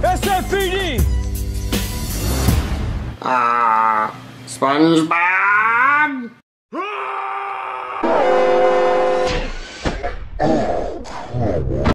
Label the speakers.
Speaker 1: SFPD!
Speaker 2: Ah, uh, SpongeBob! Ah!